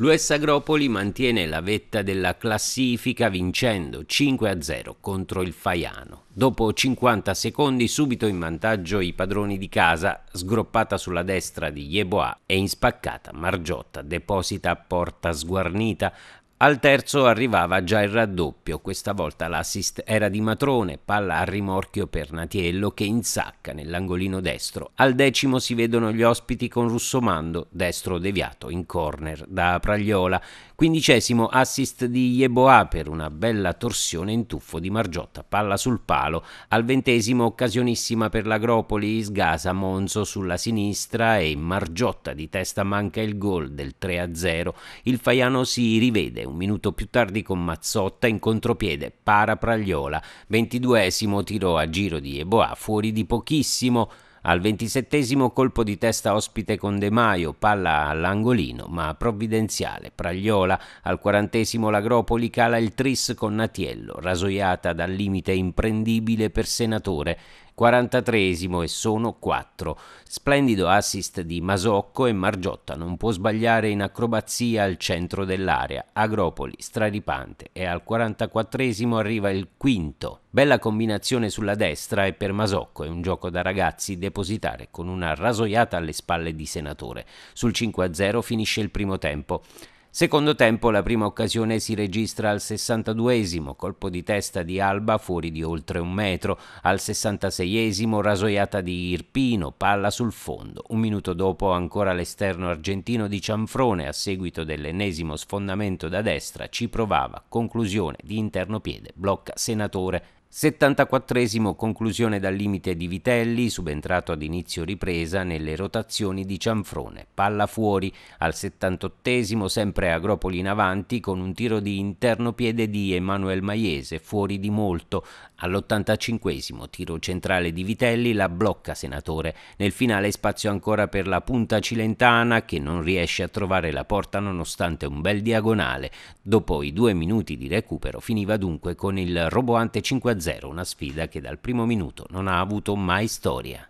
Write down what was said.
L'US Agropoli mantiene la vetta della classifica vincendo 5-0 contro il Faiano. Dopo 50 secondi subito in vantaggio i padroni di casa, sgroppata sulla destra di Yeboah e in spaccata Margiotta deposita a porta sguarnita al terzo arrivava già il raddoppio, questa volta l'assist era di Matrone, palla a rimorchio per Natiello che insacca nell'angolino destro. Al decimo si vedono gli ospiti con Russomando, destro deviato in corner da Pragliola. Quindicesimo assist di Yeboah per una bella torsione in tuffo di Margiotta, palla sul palo. Al ventesimo occasionissima per l'Agropoli, sgasa Monzo sulla sinistra e Margiotta di testa manca il gol del 3-0. Il Faiano si rivede un minuto più tardi con Mazzotta in contropiede, para Pragliola, ventiduesimo tiro a giro di Eboa, fuori di pochissimo, al ventisettesimo colpo di testa ospite con De Maio, palla all'angolino, ma provvidenziale. Pragliola, al quarantesimo l'Agropoli cala il tris con Natiello, rasoiata dal limite imprendibile per Senatore. 43 e sono 4. Splendido assist di Masocco e Margiotta non può sbagliare in acrobazia al centro dell'area. Agropoli straripante e al 44 arriva il quinto. Bella combinazione sulla destra e per Masocco è un gioco da ragazzi depositare con una rasoiata alle spalle di Senatore. Sul 5-0 finisce il primo tempo. Secondo tempo la prima occasione si registra al 62esimo, colpo di testa di Alba fuori di oltre un metro, al 66esimo rasoiata di Irpino, palla sul fondo. Un minuto dopo ancora l'esterno argentino di Cianfrone a seguito dell'ennesimo sfondamento da destra ci provava, conclusione di interno piede, blocca Senatore 74 conclusione dal limite di Vitelli, subentrato ad inizio ripresa nelle rotazioni di Cianfrone. Palla fuori al 78 sempre Agropoli in avanti con un tiro di interno piede di Emanuele Maiese, fuori di molto. All'85 tiro centrale di Vitelli la blocca Senatore. Nel finale spazio ancora per la punta cilentana che non riesce a trovare la porta nonostante un bel diagonale. Dopo i due minuti di recupero finiva dunque con il roboante 5 0 una sfida che dal primo minuto non ha avuto mai storia.